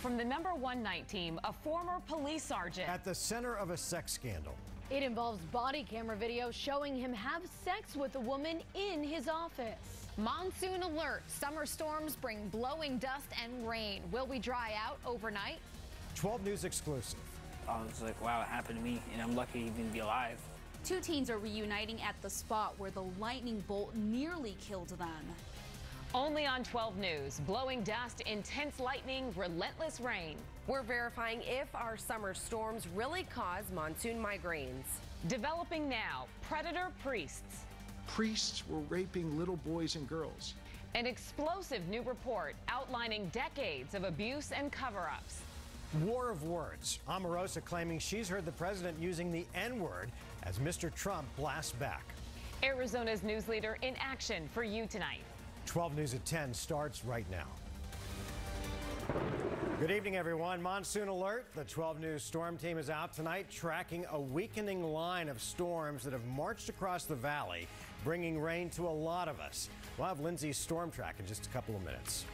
from the number one night team, a former police sergeant. At the center of a sex scandal. It involves body camera video showing him have sex with a woman in his office. Monsoon alert. Summer storms bring blowing dust and rain. Will we dry out overnight? 12 News exclusive. Oh, I was like, wow, it happened to me, and I'm lucky to even be alive. Two teens are reuniting at the spot where the lightning bolt nearly killed them. Only on 12 News, blowing dust, intense lightning, relentless rain. We're verifying if our summer storms really cause monsoon migraines. Developing now, predator priests. Priests were raping little boys and girls. An explosive new report outlining decades of abuse and cover ups. War of words. Omarosa claiming she's heard the president using the N word as Mr. Trump blasts back. Arizona's news leader in action for you tonight. 12 News at 10 starts right now. Good evening, everyone. Monsoon alert. The 12 News storm team is out tonight tracking a weakening line of storms that have marched across the valley, bringing rain to a lot of us. We'll have Lindsay's storm track in just a couple of minutes.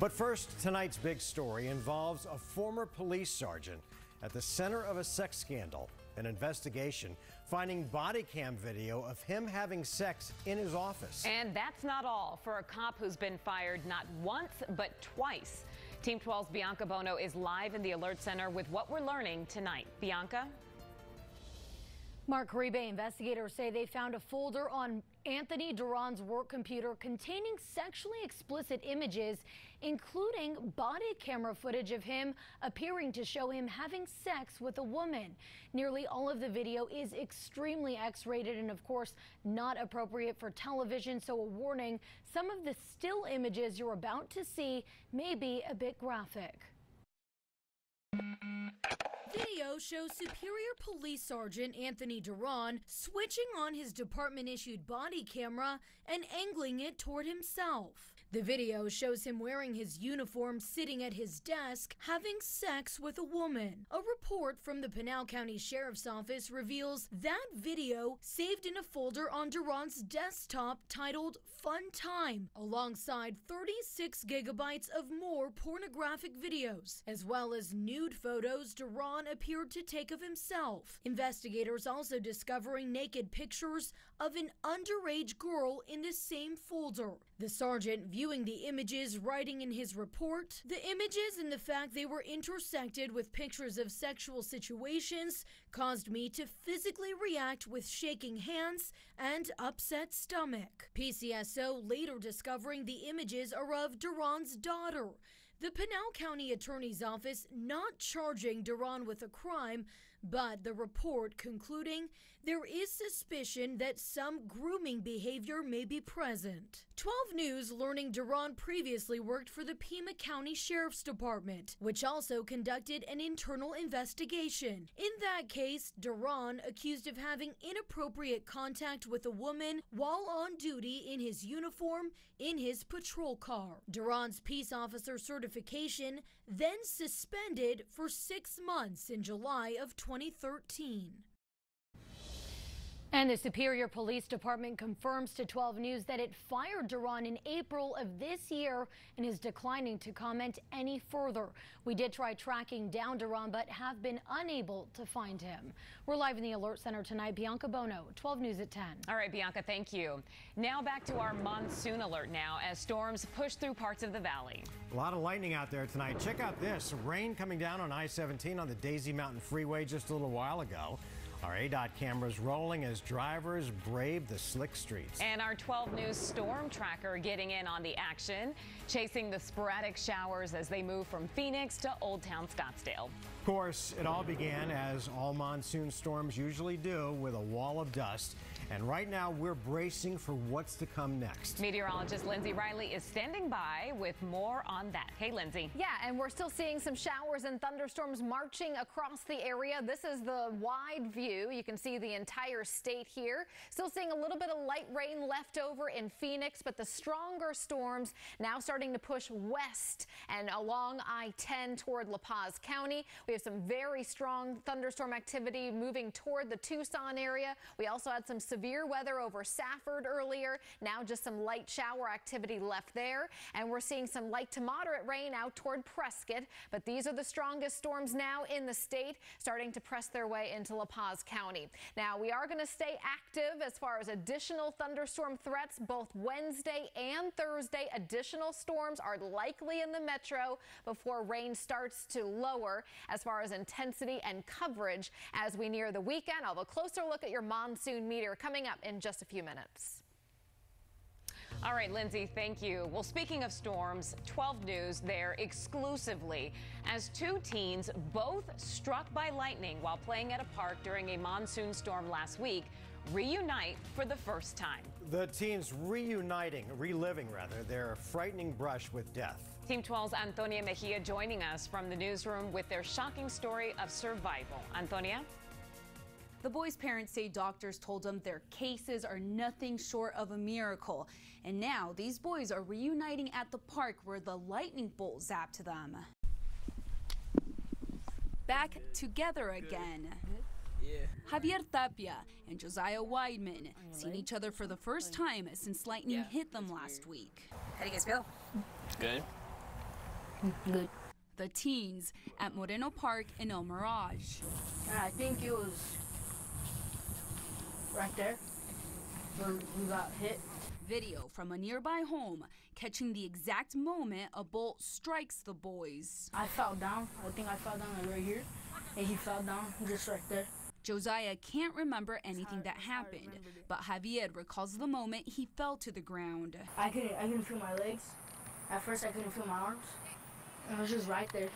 But first, tonight's big story involves a former police sergeant at the center of a sex scandal. An investigation finding body cam video of him having sex in his office. And that's not all for a cop who's been fired not once, but twice. Team 12's Bianca Buono is live in the Alert Center with what we're learning tonight. Bianca? Mark Caribe investigators say they found a folder on Anthony Duran's work computer containing sexually explicit images, including body camera footage of him appearing to show him having sex with a woman. Nearly all of the video is extremely X-rated and, of course, not appropriate for television. So a warning, some of the still images you're about to see may be a bit graphic. Video shows Superior Police Sergeant Anthony Duran switching on his department issued body camera and angling it toward himself. The video shows him wearing his uniform, sitting at his desk, having sex with a woman. A report from the Pinal County Sheriff's Office reveals that video saved in a folder on Duran's desktop titled Fun Time, alongside 36 gigabytes of more pornographic videos, as well as nude photos Duran appeared to take of himself. Investigators also discovering naked pictures of an underage girl in the same folder. The sergeant viewing the images, writing in his report, the images and the fact they were intersected with pictures of sexual situations caused me to physically react with shaking hands and upset stomach. PCSO later discovering the images are of Duran's daughter. The Pinal County Attorney's Office not charging Duran with a crime, but the report concluding there is suspicion that some grooming behavior may be present. 12 News learning Duran previously worked for the Pima County Sheriff's Department, which also conducted an internal investigation. In that case, Duran accused of having inappropriate contact with a woman while on duty in his uniform in his patrol car. Duran's peace officer certification then suspended for six months in July of 2013. And the Superior Police Department confirms to 12 News that it fired Duran in April of this year and is declining to comment any further. We did try tracking down Duran, but have been unable to find him. We're live in the Alert Center tonight. Bianca Buono, 12 News at 10. All right, Bianca, thank you. Now back to our monsoon alert now as storms push through parts of the valley. A lot of lightning out there tonight. Check out this rain coming down on I 17 on the Daisy Mountain Freeway just a little while ago. Our ADOT cameras rolling as drivers brave the slick streets. And our 12 News storm tracker getting in on the action, chasing the sporadic showers as they move from Phoenix to Old Town Scottsdale. Of course, it all began as all monsoon storms usually do with a wall of dust. And right now, we're bracing for what's to come next. Meteorologist Lindsay Riley is standing by with more on that. Hey, Lindsay. Yeah, and we're still seeing some showers and thunderstorms marching across the area. This is the wide view. You can see the entire state here. Still seeing a little bit of light rain left over in Phoenix, but the stronger storms now starting to push west and along I-10 toward La Paz County. We have some very strong thunderstorm activity moving toward the Tucson area. We also had some severe severe weather over Safford earlier. Now just some light shower activity left there. And we're seeing some light to moderate rain out toward Prescott. But these are the strongest storms now in the state, starting to press their way into La Paz County. Now, we are going to stay active as far as additional thunderstorm threats both Wednesday and Thursday. Additional storms are likely in the metro before rain starts to lower as far as intensity and coverage as we near the weekend. I'll have a closer look at your monsoon meter coming up in just a few minutes. All right, Lindsay, thank you. Well, speaking of storms, 12 News there exclusively as two teens, both struck by lightning while playing at a park during a monsoon storm last week, reunite for the first time. The teens reuniting, reliving rather, their frightening brush with death. Team 12's Antonia Mejia joining us from the newsroom with their shocking story of survival. Antonia? The boys' parents say doctors told them their cases are nothing short of a miracle. And now these boys are reuniting at the park where the lightning bolt zapped them. Back together again. Yeah. Javier Tapia and Josiah Weidman seen each other for the first time since lightning yeah, hit them last week. How do you guys feel? Good. Good. The teens at Moreno Park in El Mirage. I think it was right there where we got hit. Video from a nearby home catching the exact moment a bolt strikes the boys. I fell down. I think I fell down like right here, and he fell down just right there. Josiah can't remember anything that happened, but Javier recalls the moment he fell to the ground. I couldn't, I couldn't feel my legs. At first, I couldn't feel my arms. And I was just right there,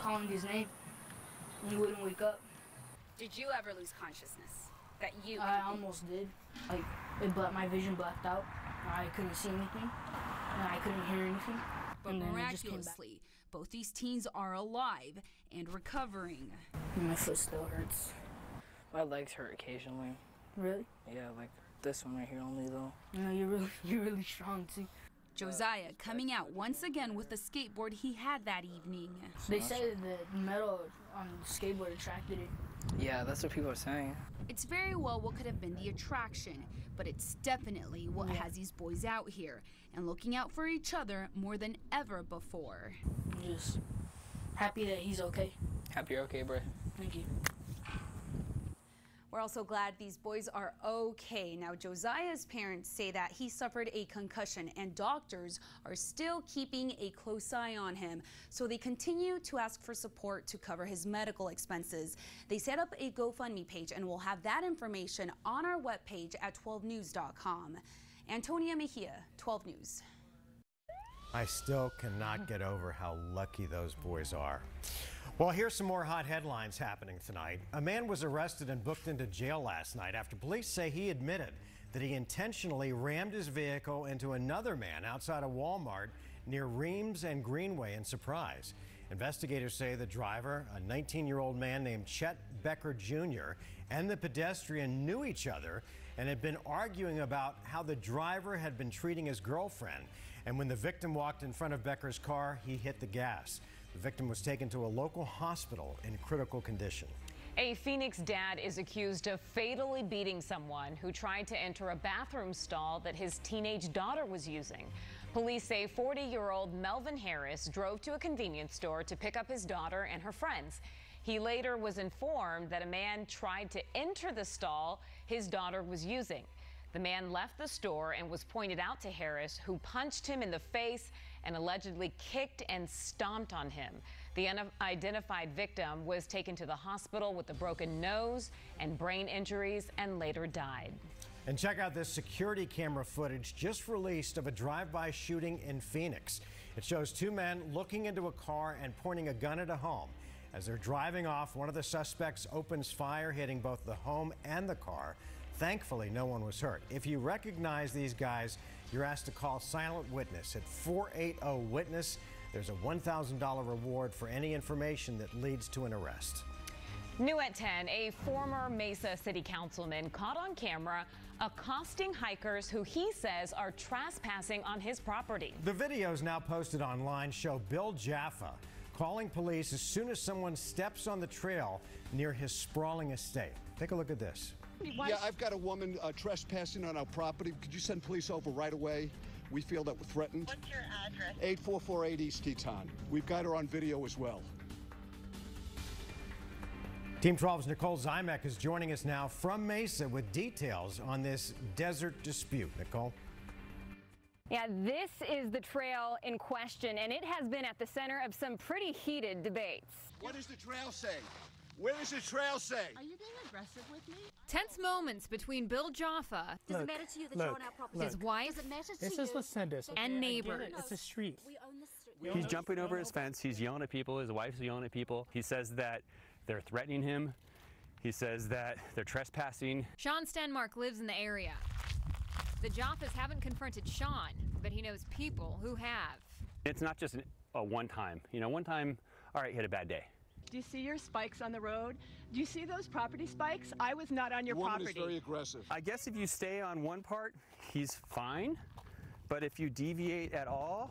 calling his name. And he wouldn't wake up. Did you ever lose consciousness? That you? I almost did. Like, it, but my vision blacked out. I couldn't see anything. And I couldn't hear anything. But miraculously, both these teens are alive and recovering. My foot still hurts. My legs hurt occasionally. Really? Yeah, like this one right here only though. No, you're really, you're really strong too. Josiah coming out once again with the skateboard he had that evening. They said the metal on the skateboard attracted it. Yeah, that's what people are saying. It's very well what could have been the attraction, but it's definitely what yeah. has these boys out here and looking out for each other more than ever before. I'm just happy that he's okay. Happy you're okay, bro. Thank you. We're also glad these boys are okay. Now, Josiah's parents say that he suffered a concussion and doctors are still keeping a close eye on him. So they continue to ask for support to cover his medical expenses. They set up a GoFundMe page and we'll have that information on our webpage at 12news.com. Antonia Mejia, 12 News. I still cannot get over how lucky those boys are. Well, here's some more hot headlines happening tonight. A man was arrested and booked into jail last night after police say he admitted that he intentionally rammed his vehicle into another man outside a Walmart near Reems and Greenway in Surprise. Investigators say the driver, a 19 year old man named Chet Becker Jr., and the pedestrian knew each other and had been arguing about how the driver had been treating his girlfriend. And when the victim walked in front of Becker's car, he hit the gas. The victim was taken to a local hospital in critical condition. A Phoenix dad is accused of fatally beating someone who tried to enter a bathroom stall that his teenage daughter was using. Police say 40 year old Melvin Harris drove to a convenience store to pick up his daughter and her friends. He later was informed that a man tried to enter the stall his daughter was using. The man left the store and was pointed out to Harris, who punched him in the face and allegedly kicked and stomped on him. The unidentified victim was taken to the hospital with a broken nose and brain injuries and later died. And check out this security camera footage just released of a drive-by shooting in Phoenix. It shows two men looking into a car and pointing a gun at a home. As they're driving off, one of the suspects opens fire, hitting both the home and the car. Thankfully, no one was hurt. If you recognize these guys, you're asked to call Silent Witness at 480 Witness. There's a $1,000 reward for any information that leads to an arrest. New at 10, a former Mesa City Councilman caught on camera accosting hikers who he says are trespassing on his property. The videos now posted online show Bill Jaffa calling police as soon as someone steps on the trail near his sprawling estate. Take a look at this. Why yeah, I've got a woman uh, trespassing on our property. Could you send police over right away? We feel that we're threatened. What's your address? 8448 East Teton. We've got her on video as well. Team 12's Nicole Zymek is joining us now from Mesa with details on this desert dispute. Nicole? Yeah, this is the trail in question, and it has been at the center of some pretty heated debates. What does the trail say? Where does the trail say? Are you being aggressive with me? Tense moments between Bill Jaffa Does it matter to you that look, you're on our property? His wife Does it matter to this you? is Lascendis. Okay? And neighbors. It. It's a street. We own the street. He's jumping over his fence. He's yelling at people. His wife's yelling at people. He says that they're threatening him. He says that they're trespassing. Sean Stenmark lives in the area. The Jaffas haven't confronted Sean, but he knows people who have. It's not just a one time. You know, one time, all right, you had a bad day. Do you see your spikes on the road? Do you see those property spikes? I was not on your the woman property. is very aggressive. I guess if you stay on one part, he's fine. But if you deviate at all,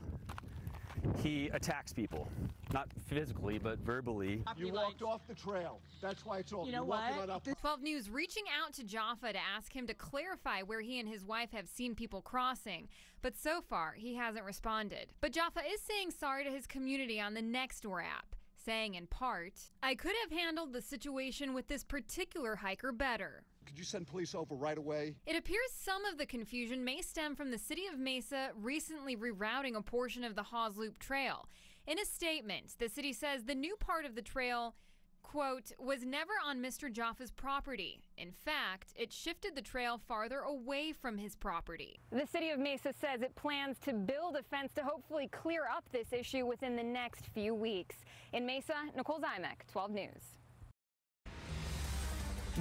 he attacks people. Not physically, but verbally. You walked off the trail. That's why it's all. You know what? 12 News reaching out to Jaffa to ask him to clarify where he and his wife have seen people crossing. But so far, he hasn't responded. But Jaffa is saying sorry to his community on the Nextdoor app, saying in part, I could have handled the situation with this particular hiker better. Could you send police over right away? It appears some of the confusion may stem from the city of Mesa recently rerouting a portion of the Hawes Loop Trail. In a statement, the city says the new part of the trail, quote, was never on Mr. Jaffa's property. In fact, it shifted the trail farther away from his property. The city of Mesa says it plans to build a fence to hopefully clear up this issue within the next few weeks. In Mesa, Nicole Zymek, 12 News.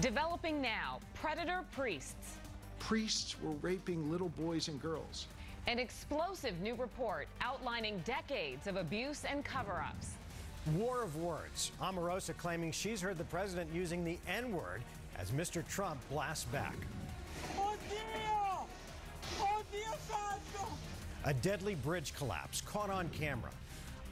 Developing now, predator priests. Priests were raping little boys and girls. An explosive new report outlining decades of abuse and cover ups. War of words. Omarosa claiming she's heard the president using the N word as Mr. Trump blasts back. A deadly bridge collapse caught on camera.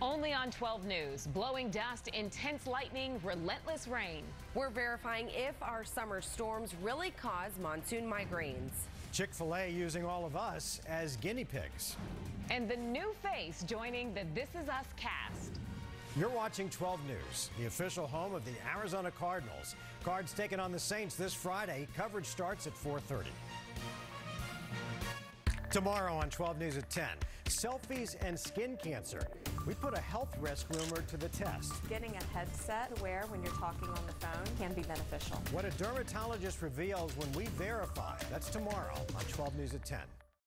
Only on 12 News, blowing dust, intense lightning, relentless rain. We're verifying if our summer storms really cause monsoon migraines. Chick fil A using all of us as guinea pigs. And the new face joining the This Is Us cast. You're watching 12 News, the official home of the Arizona Cardinals. Cards taking on the Saints this Friday. Coverage starts at 4:30. Tomorrow on 12 News at 10, selfies and skin cancer. We put a health risk rumor to the test. Getting a headset to wear when you're talking on the phone can be beneficial. What a dermatologist reveals when we verify. That's tomorrow on 12 News at 10.